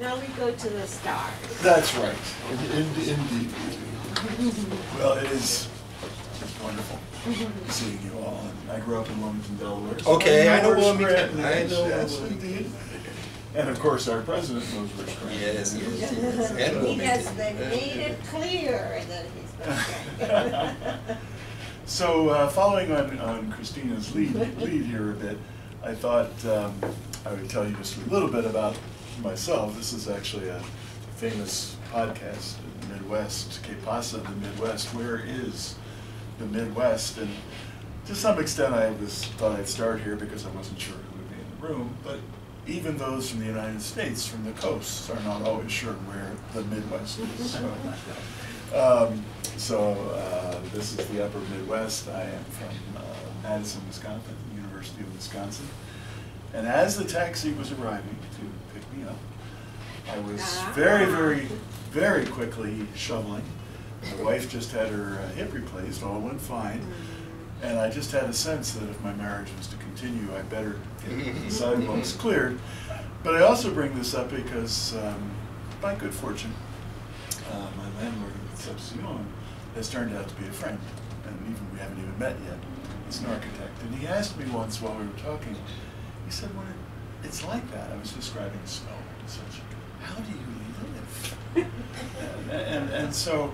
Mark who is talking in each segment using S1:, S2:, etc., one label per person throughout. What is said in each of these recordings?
S1: Now we go to the stars.
S2: That's right, In- in- indeed. Well, it is wonderful seeing you all. And I grew up in Wilmington, Delaware. so
S3: Okay, I know Wilmington.
S2: Scranton
S3: I
S2: is.
S3: know
S2: Yes,
S3: Wilmington.
S2: indeed. And of course, our president knows where Scranton
S3: Yes,
S2: is.
S3: yes, yes. And
S1: He has
S3: Wilmington.
S1: been made it clear that he's been.
S2: So, uh, following on, on Christina's lead, lead here a bit, I thought um, I would tell you just a little bit about myself. This is actually a famous podcast in the Midwest, Que Pasa, the Midwest. Where is the Midwest? And to some extent, I was thought I'd start here because I wasn't sure who would be in the room. But even those from the United States, from the coasts, are not always sure where the Midwest is. So, um, so uh, this is the Upper Midwest. I am from uh, Madison, Wisconsin, University of Wisconsin. And as the taxi was arriving to pick me up, I was very, very, very quickly shoveling. My wife just had her uh, hip replaced, all went fine. And I just had a sense that if my marriage was to continue, I better get the sidewalks cleared. But I also bring this up because, um, by good fortune, uh, my landlord at Concepcion has turned out to be a friend, and even we haven't even met yet. He's an architect, and he asked me once while we were talking. He said, "When it, it's like that," I was describing snow and such. How do you live? and, and and so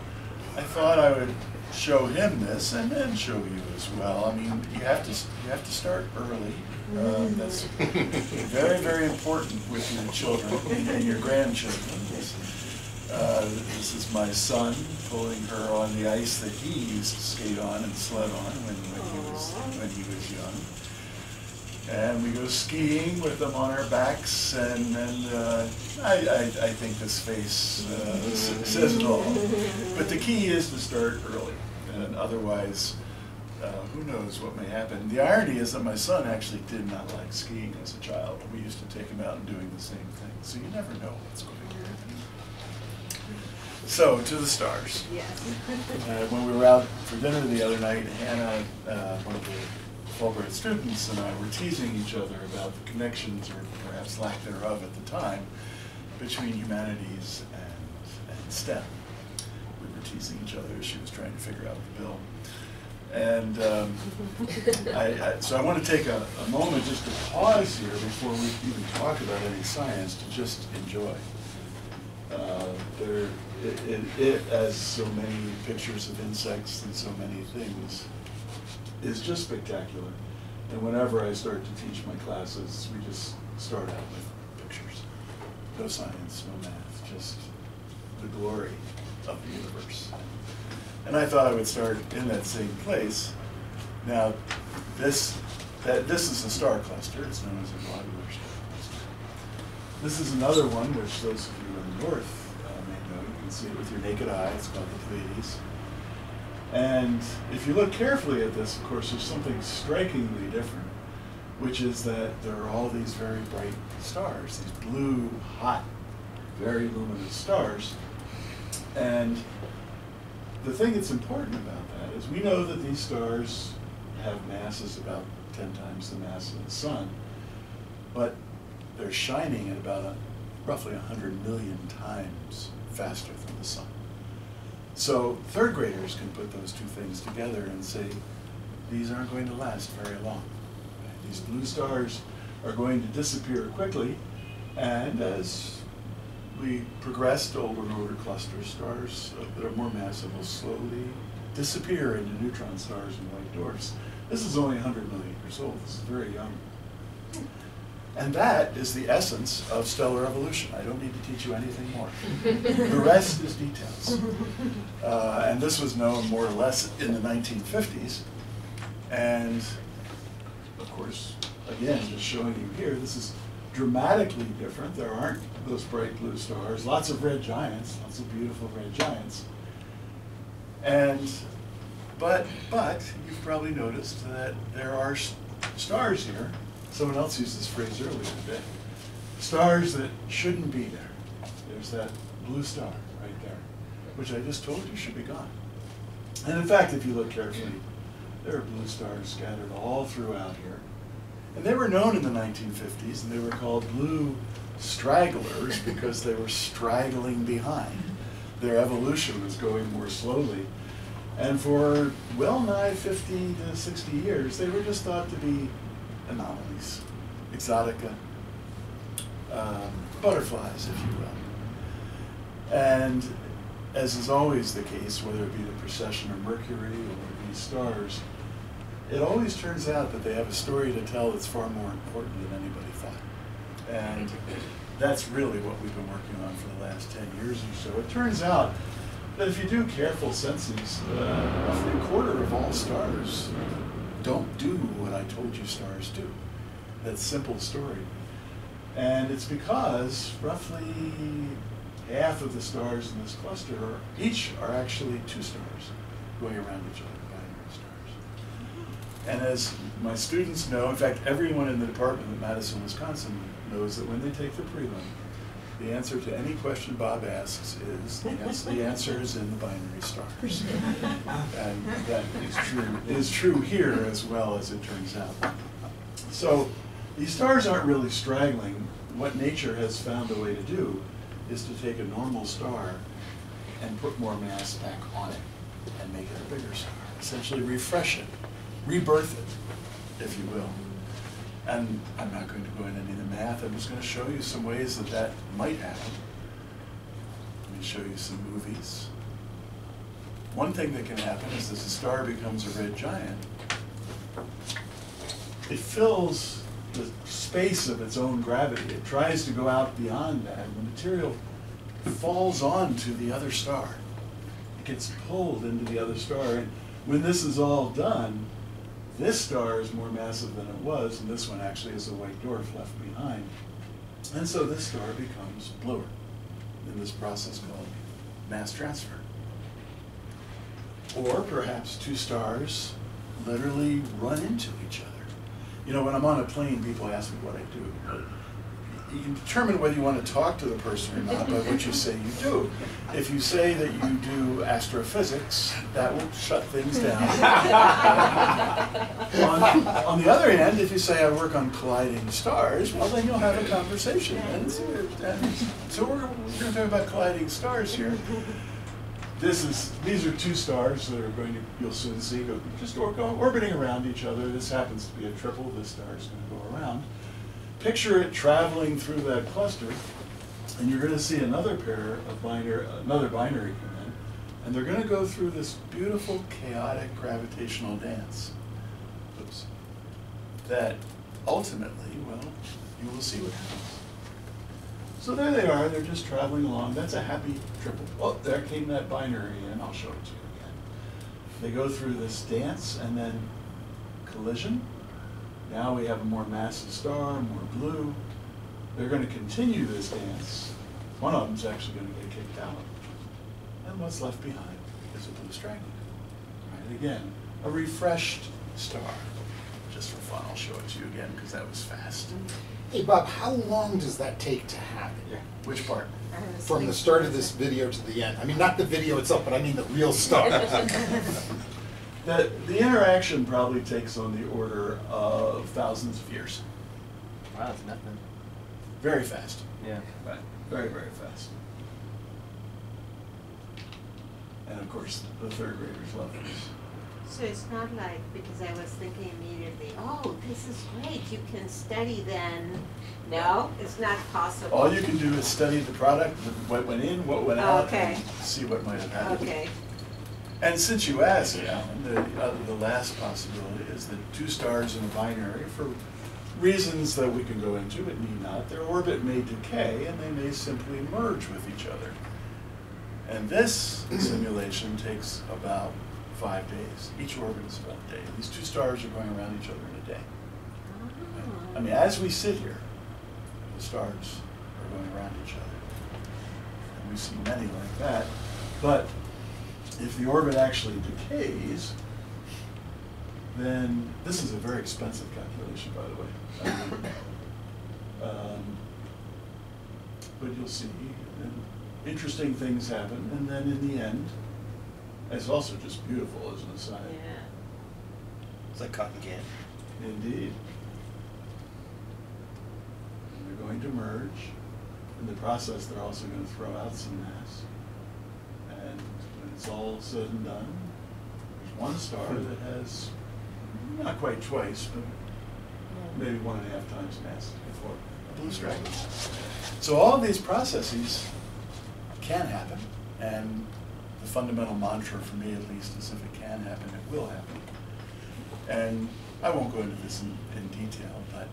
S2: I thought I would show him this and then show you as well. I mean, you have to you have to start early. Um, that's very very important with your children and your grandchildren. Uh, this is my son pulling her on the ice that he used to skate on and sled on when, when he was when he was young. And we go skiing with them on our backs, and, and uh, I, I, I think this face uh, says it all. But the key is to start early, and otherwise, uh, who knows what may happen. The irony is that my son actually did not like skiing as a child. We used to take him out and doing the same thing, so you never know what's going to happen. So, to the stars.
S1: Yes.
S2: Uh, when we were out for dinner the other night, Hannah, uh, one of the Fulbright students, and I were teasing each other about the connections, or perhaps lack thereof at the time, between humanities and, and STEM. We were teasing each other as she was trying to figure out the bill. And um, I, I, so I want to take a, a moment just to pause here before we even talk about any science to just enjoy. Uh, there, it, it, it, as so many pictures of insects and so many things, is just spectacular. And whenever I start to teach my classes, we just start out with pictures. No science, no math, just the glory of the universe. And I thought I would start in that same place. Now, this, that, this is a star cluster. It's known as a globular star cluster. This is another one, which those of you in the north uh, may know. You can see it with your naked eye. It's called the Pleiades. And if you look carefully at this, of course, there's something strikingly different, which is that there are all these very bright stars, these blue, hot, very luminous stars. And the thing that's important about that is we know that these stars have masses about 10 times the mass of the sun, but they're shining at about a, roughly 100 million times faster than the sun. So third graders can put those two things together and say, these aren't going to last very long. These blue stars are going to disappear quickly, and as we progress to older and older cluster stars uh, that are more massive will slowly disappear into neutron stars and white dwarfs. This is only 100 million years old. This is very young. And that is the essence of stellar evolution. I don't need to teach you anything more. the rest is details. Uh, and this was known more or less in the 1950s. And of course, again, just showing you here, this is dramatically different. There aren't those bright blue stars, lots of red giants, lots of beautiful red giants. And, but, but, you've probably noticed that there are stars here. Someone else used this phrase earlier today. Stars that shouldn't be there. There's that blue star right there, which I just told you should be gone. And in fact, if you look carefully, there are blue stars scattered all throughout here. And they were known in the 1950s, and they were called blue stragglers because they were straggling behind. Their evolution was going more slowly. And for well nigh 50 to 60 years, they were just thought to be anomalies, exotica, um, butterflies, if you will. And as is always the case, whether it be the precession of Mercury or these stars, it always turns out that they have a story to tell that's far more important than anybody thought. And that's really what we've been working on for the last 10 years or so. It turns out that if you do careful census, uh, roughly a quarter of all stars don't do what I told you stars do. That simple story. And it's because roughly half of the stars in this cluster are, each are actually two stars going around each other, binary stars. And as my students know, in fact, everyone in the department at Madison, Wisconsin knows that when they take the prelim, the answer to any question Bob asks is, yes, the answer is in the binary stars. And that is true, is true here as well as it turns out. So these stars aren't really straggling. What nature has found a way to do is to take a normal star and put more mass back on it and make it a bigger star. Essentially refresh it, rebirth it, if you will. And I'm not going to go into any of the math, I'm just going to show you some ways that that might happen. Let me show you some movies. One thing that can happen is as a star becomes a red giant, it fills the space of its own gravity. It tries to go out beyond that. The material falls onto the other star. It gets pulled into the other star. And when this is all done, this star is more massive than it was, and this one actually is a white dwarf left behind. And so this star becomes bluer in this process called mass transfer. Or perhaps two stars literally run into each other. You know, when I'm on a plane, people ask me what I do. You determine whether you want to talk to the person or not by what you say you do. If you say that you do astrophysics, that will shut things down. on, on the other hand, if you say I work on colliding stars, well, then you'll have a conversation. And so, and so we're, we're going to talk about colliding stars here. This is these are two stars that are going to you'll soon see go just orbiting around each other. This happens to be a triple. This star is going to go around. Picture it traveling through that cluster, and you're going to see another pair of binary another binary come in, and they're going to go through this beautiful chaotic gravitational dance. Oops. That ultimately, well, you will see what happens. So there they are, they're just traveling along. That's a happy triple. Oh, there came that binary in. I'll show it to you again. They go through this dance and then collision. Now we have a more massive star, more blue. They're going to continue this dance. One of them's actually going to get kicked out. And what's left behind is a blue straggler. Right, again, a refreshed star. Just for fun, I'll show it to you again because that was fast.
S3: Hey Bob, how long does that take to happen?
S2: Which part?
S3: From the start of this video to the end? I mean, not the video itself, but I mean the real start.
S2: The, the interaction probably takes on the order of thousands of years.
S4: Wow, that's nothing.
S2: Very fast.
S4: Yeah.
S2: Right. Very, very fast. And of course, the third graders love this.
S1: So it's not like, because I was thinking immediately, oh, this is great, you can study then. No, it's not possible.
S2: All you can do is study the product, what went in, what went out,
S1: Okay.
S2: and see what might have happened.
S1: Okay,
S2: And since you asked, Alan, the, uh, the last possibility is that two stars in a binary, for reasons that we can go into, but need not, their orbit may decay and they may simply merge with each other. And this simulation takes about five days. Each orbit is about a day. These two stars are going around each other in a day. I mean, as we sit here, the stars are going around each other. And we see many like that. But if the orbit actually decays, then this is a very expensive calculation, by the way. I mean, um, but you'll see, and interesting things happen, and then in the end, it's also just beautiful as an aside.
S1: yeah.
S4: It's like cotton candy.
S2: Indeed. And they're going to merge. In the process, they're also gonna throw out some mass. It's all said and done, there's one star that has, not quite twice, but maybe one and a half times mass before blue stragglers. So all of these processes can happen, and the fundamental mantra for me at least is if it can happen, it will happen. And I won't go into this in, in detail, but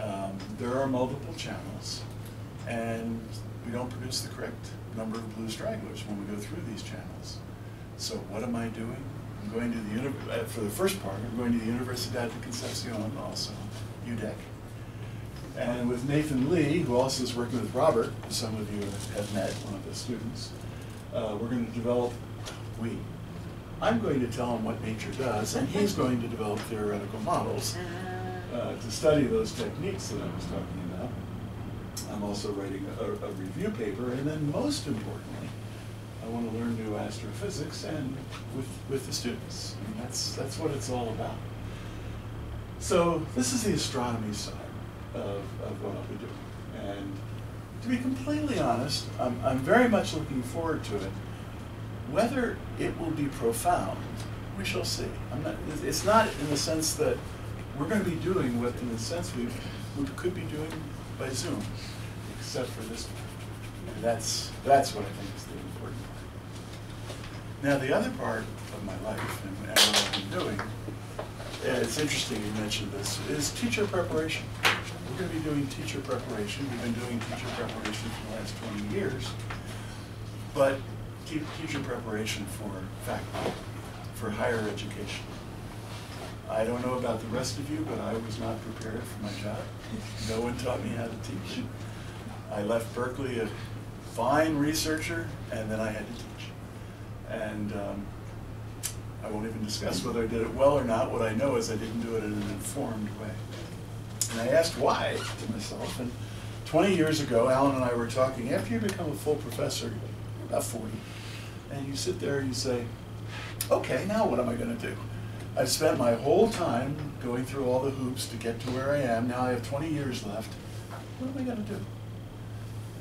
S2: um, there are multiple channels, and we don't produce the correct number of blue stragglers when we go through these channels. So what am I doing? I'm going to the, uh, for the first part, I'm going to the Universidad de Concepcion also, UDEC. And with Nathan Leigh, who also is working with Robert, some of you have met, one of the students, uh, we're going to develop, we, I'm going to tell him what nature does, and he's going to develop theoretical models uh, to study those techniques that I was talking about. I'm also writing a, a review paper, and then most importantly, I want to learn new astrophysics and with, with the students. Mean, that's, that's what it's all about. So this is the astronomy side of, of what I'll be doing. And to be completely honest, I'm, I'm very much looking forward to it. Whether it will be profound, we shall see. Not, it's- it's not in the sense that we're going to be doing what, in the sense, we, we could be doing by Zoom, except for this one. And that's, that's what I think is the important part. Now, the other part of my life and what I've been doing, it's interesting you mentioned this, is teacher preparation. We're going to be doing teacher preparation. We've been doing teacher preparation for the last 20 years. But te- teacher preparation for faculty, for higher education. I don't know about the rest of you, but I was not prepared for my job. No one taught me how to teach. I left Berkeley a fine researcher, and then I had to teach. And um, I won't even discuss whether I did it well or not. What I know is I didn't do it in an informed way. And I asked why to myself, and 20 years ago, Alan and I were talking, after you become a full professor, about 40, and you sit there and you say, okay, now what am I gonna do? I've spent my whole time going through all the hoops to get to where I am, now I have 20 years left, what am I gonna do?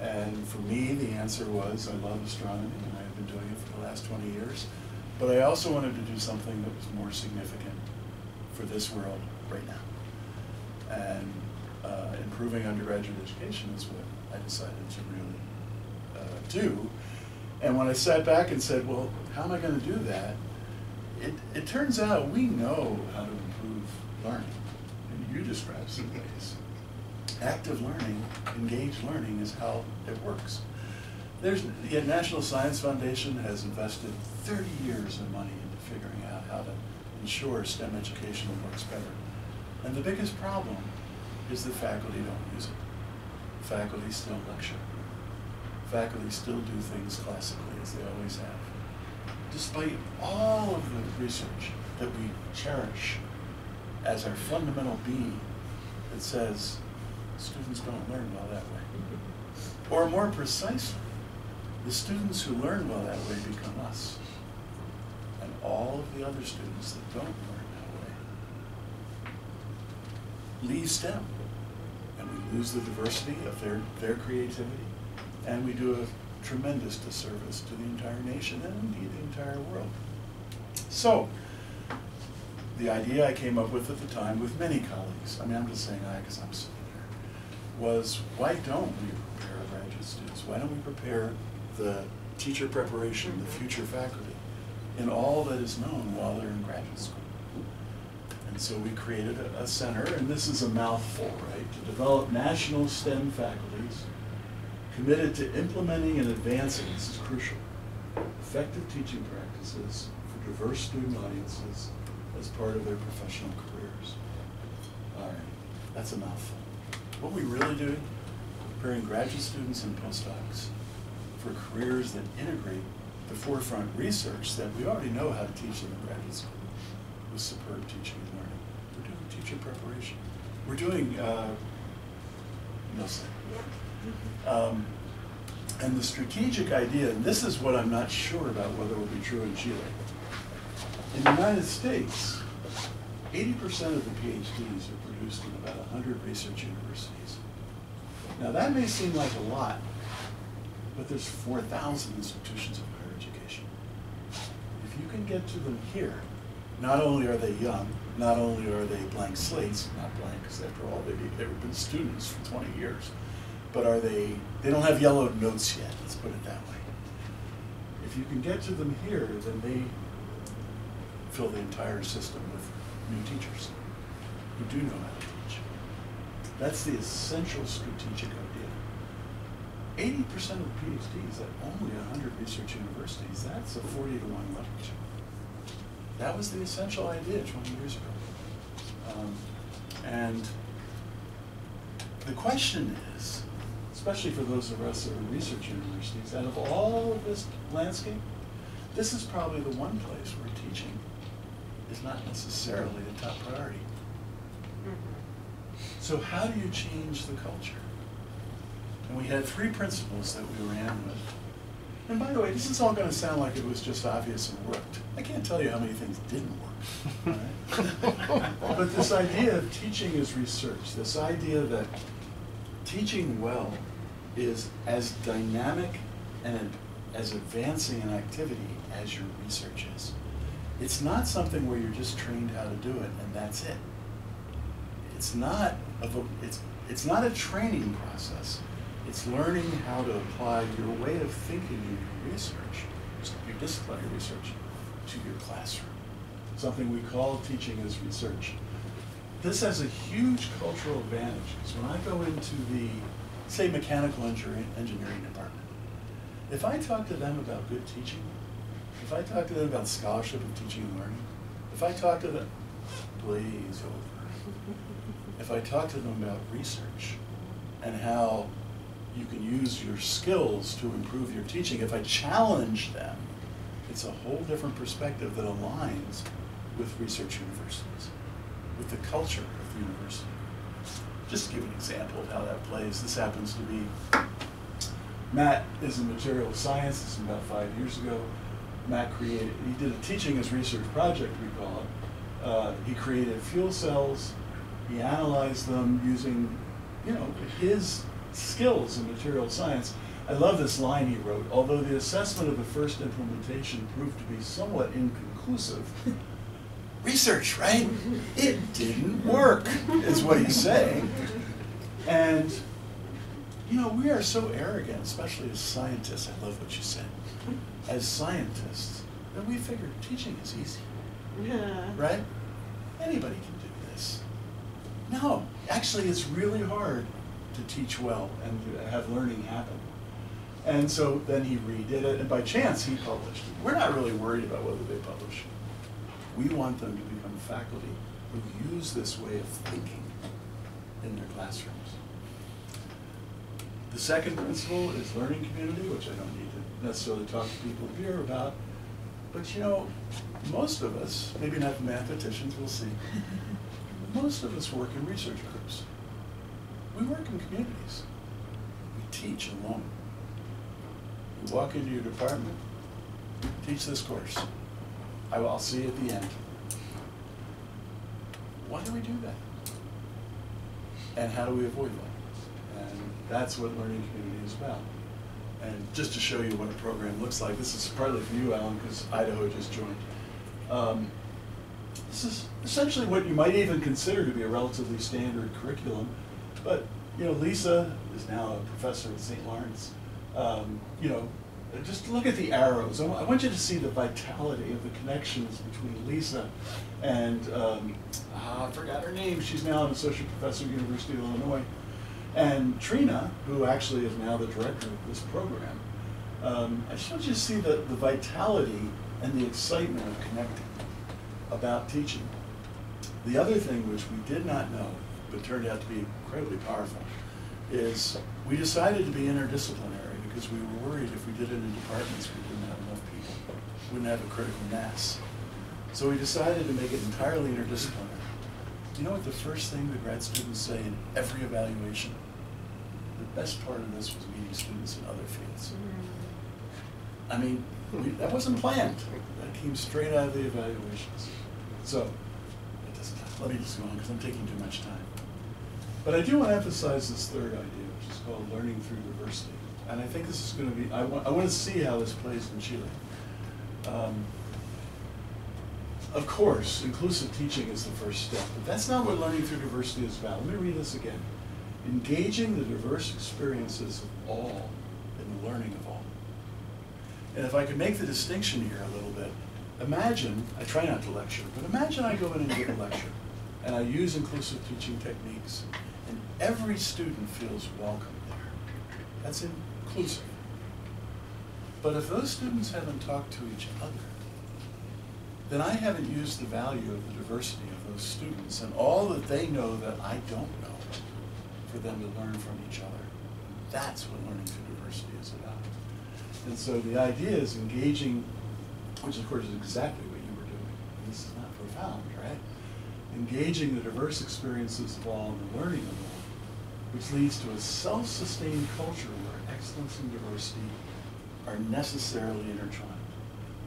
S2: And for me, the answer was, I love astronomy, and I've been doing it for the last 20 years, but I also wanted to do something that was more significant for this world right now. And uh, improving undergraduate education is what I decided to really uh, do. And when I sat back and said, well, how am I going to do that? It, it turns out we know how to improve learning. And you described some ways. Active learning, engaged learning is how it works. There's, the National Science Foundation has invested 30 years of money into figuring out how to ensure STEM education works better. And the biggest problem is that faculty don't use it. Faculty still lecture. Faculty still do things classically as they always have. Despite all of the research that we cherish as our fundamental being that says students don't learn well that way. Or more precisely, the students who learn well that way become us. And all of the other students that don't learn that way leave STEM. And we lose the diversity of their, their creativity. And we do a tremendous disservice to the entire nation and indeed the entire world. So, the idea I came up with at the time with many colleagues, I mean, I'm just saying I because I'm here, was why don't we prepare graduate students? Why don't we prepare the teacher preparation, the future faculty, in all that is known while they're in graduate school? And so we created a, a center, and this is a mouthful, right? To develop national STEM faculties committed to implementing and advancing, this is crucial, effective teaching practices for diverse student audiences as part of their professional careers. All right, that's a mouthful. What we really do, preparing graduate students and postdocs for careers that integrate the forefront research that we already know how to teach in the graduate school with superb teaching and learning. We're doing teacher preparation. We're doing, uh, no say. Um, and the strategic idea, and this is what I'm not sure about whether it will be true in Chile. In the United States, 80% of the PhDs are produced in about 100 research universities. Now, that may seem like a lot, but there's four thousand institutions of higher education. If you can get to them here, not only are they young, not only are they blank slates, not blank, because after all, they've, they've been students for twenty years, but are they, they don't have yellowed notes yet, let's put it that way. If you can get to them here, then they fill the entire system with new teachers who do know how to teach. That's the essential strategic idea. Eighty percent of the PhDs at only hundred research universities, that's a forty to one leverage. That was the essential idea twenty years ago. Um, And the question is, especially for those of us that are research universities, out of all of this landscape, this is probably the one place where teaching is not necessarily the top priority.
S1: Mhm.
S2: So how do you change the culture? And we had three principles that we ran with. And by the way, this is all gonna sound like it was just obvious and worked. I can't tell you how many things didn't work. right? But this idea of teaching is research, this idea that teaching well is as dynamic and as advancing an activity as your research is. It's not something where you're just trained how to do it and that's it it's not a it's it's not a training process. It's learning how to apply your way of thinking in your research, your disciplinary research, to your classroom. Something we call teaching as research. This has a huge cultural advantage because when I go into the, say, mechanical engineering, engineering department, if I talk to them about good teaching, if I talk to them about scholarship of teaching and learning, if I talk to them, please over if I talk to them about research and how you can use your skills to improve your teaching, if I challenge them, it's a whole different perspective that aligns with research universities, with the culture of the university. Just to give an example of how that plays, this happens to be, Matt is in material science, this is about five years ago. Matt created, he did a teaching as research project, we call it. Uh, he created fuel cells, he analyzed them using, you know, his skills in material science. I love this line he wrote, although the assessment of the first implementation proved to be somewhat inconclusive. Research, right? It didn't work, is what he's saying. And, you know, we are so arrogant, especially as scientists. I love what you said. As scientists, that we figure teaching is easy
S1: Yeah.
S2: right? Anybody can do this. No, actually, it's really hard to teach well and to have learning happen. And so then he redid it, and by chance, he published. We're not really worried about whether they publish. We want them to become faculty who use this way of thinking in their classrooms. The second principle is learning community, which I don't need necessarily talk to people here about. But you know, most of us, maybe not the mathematicians, we'll see. Most of us work in research groups. We work in communities. We teach alone. You walk into your department, teach this course. I will, I'll see you at the end. Why do we do that? And how do we avoid that? And that's what learning community is about. And just to show you what a program looks like, this is partly for you, Alan, because Idaho just joined. Um, this is essentially what you might even consider to be a relatively standard curriculum. But, you know, Lisa is now a professor at St. Lawrence. Um, you know, just look at the arrows. I I want you to see the vitality of the connections between Lisa and, um, ah, I forgot her name. She's now an associate professor at University of Illinois. And Trina, who actually is now the director of this program, um, I just want you to see the, the vitality and the excitement of connecting about teaching. The other thing which we did not know, but turned out to be incredibly powerful, is we decided to be interdisciplinary because we were worried if we did it in departments, we wouldn't have enough people, wouldn't have a critical mass. So we decided to make it entirely interdisciplinary. You know what the first thing the grad students say in every evaluation? The best part of this was meeting students in other fields. I mean, we, that wasn't planned. That came straight out of the evaluations. So, it doesn't, let me just go on because I'm taking too much time. But I do want to emphasize this third idea, which is called learning through diversity. And I think this is going to be, I want, I want to see how this plays in Chile. Um, Of course, inclusive teaching is the first step, but that's not what learning through diversity is about. Let me read this again. Engaging the diverse experiences of all in the learning of all. And if I could make the distinction here a little bit, imagine, I try not to lecture, but imagine I go in and give a lecture, and I use inclusive teaching techniques, and every student feels welcome there. That's inclusive. But if those students haven't talked to each other, then I haven't used the value of the diversity of those students and all that they know that I don't know for them to learn from each other. That's what learning through diversity is about. And so the idea is engaging, which of course is exactly what you were doing. This is not profound, right? Engaging the diverse experiences of all and the learning of all, which leads to a self-sustained culture where excellence and diversity are necessarily intertwined.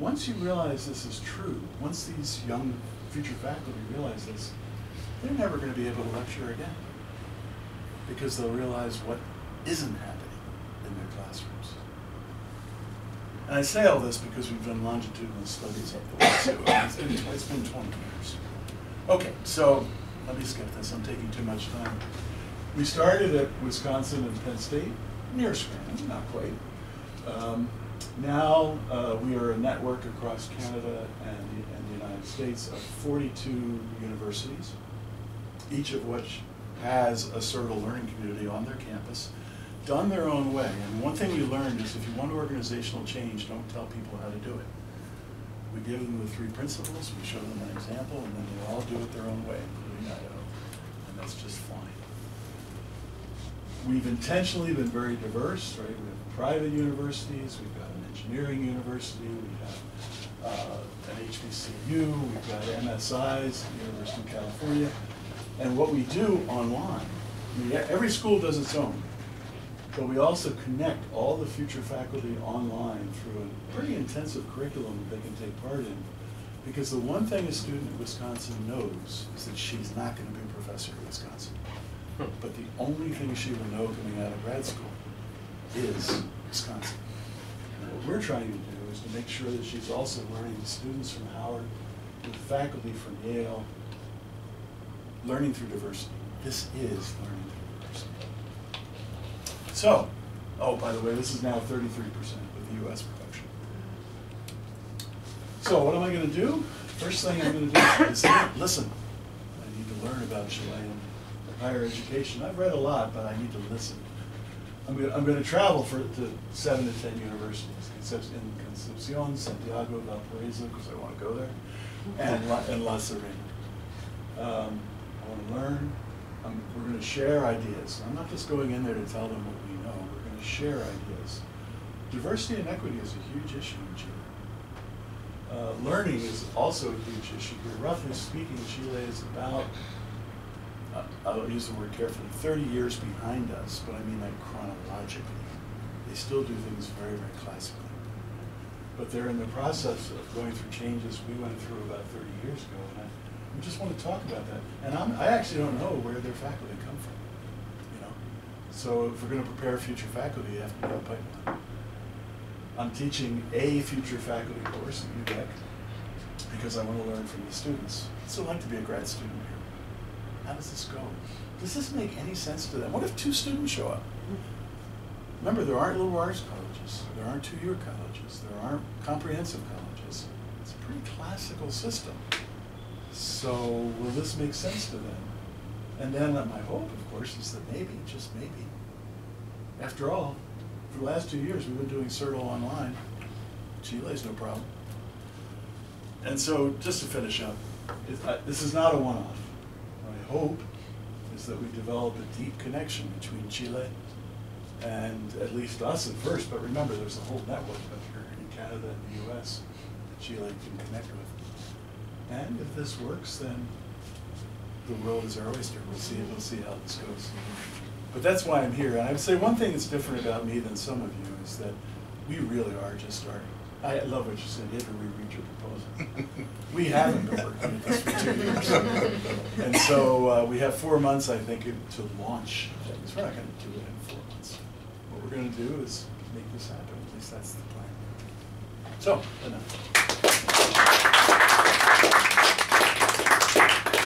S2: Once you realize this is true, once these young future faculty realize this, they're never going to be able to lecture again because they'll realize what isn't happening in their classrooms. And I say all this because we've done longitudinal studies up the way too. It's been, it's been 20 years. Okay, so let me skip this. I'm taking too much time. We started at Wisconsin and Penn State, near Scranton, not quite. Um, now uh, we are a network across Canada and the, and the United States of 42 universities, each of which has a CIRTL learning community on their campus, done their own way. And one thing we learned is if you want organizational change, don't tell people how to do it. We give them the three principles, we show them an example, and then they all do it their own way, including Idaho. And that's just fine. We've intentionally been very diverse, right? We have private universities, we've got an engineering university, we have uh, an HBCU, we've got MSIs, University of California. And what we do online, every school does its own, but we also connect all the future faculty online through a pretty intensive curriculum that they can take part in. Because the one thing a student at Wisconsin knows is that she's not going to be a professor at Wisconsin. But the only thing she will know coming out of grad school is Wisconsin. And what we're trying to do is to make sure that she's also learning the students from Howard, with faculty from Yale, learning through diversity. This is learning through diversity. So, oh, by the way, this is now thirty-three percent of the US production. So what am I gonna do? First thing I'm gonna do is listen. I need to learn about Chilean higher education. I've read a lot, but I need to listen. I'm gonna, I'm gonna travel for, to seven to ten universities, in Concepcion, Santiago, Valparaiso, because I wanna go there, and La, and La Serena. Um, I wanna learn, um, we're gonna share ideas. I'm not just going in there to tell them what we know, we're gonna share ideas. Diversity and equity is a huge issue in Chile. Uh, learning is also a huge issue here. Roughly speaking, Chile is about, I'll use the word carefully, thirty years behind us, but I mean like chronologically. They still do things very, very classically. But they're in the process of going through changes we went through about thirty years ago, and I, just want to talk about that. And I'm, I actually don't know where their faculty come from, you know? So if we're gonna prepare future faculty, you have to have a pipeline. I'm teaching a future faculty course at UDEC because I want to learn from the students. I'd still like to be a grad student here. How does this go? Does this make any sense to them? What if two students show up? Remember, there aren't liberal arts colleges, there aren't two-year colleges, there aren't comprehensive colleges. It's a pretty classical system. So will this make sense to them? And then uh, my hope, of course, is that maybe, just maybe, after all, for the last two years, we've been doing CIRTL online. Chile's no problem. And so, just to finish up, it, this is not a one-off. My hope is that we develop a deep connection between Chile and at least us at first, but remember, there's a whole network up here in Canada and the US that Chile can connect with. And if this works, then the world is our oyster. We'll see, we'll see how this goes. But that's why I'm here. And I would say one thing that's different about me than some of you is that we really are just starting. I love what you said, you have to reread your proposal. We haven't been working on this for two years. And so, uh, we have four months, I think, to launch things. We're not gonna do it in four months. What we're gonna do is make this happen, at least that's the plan. So, enough.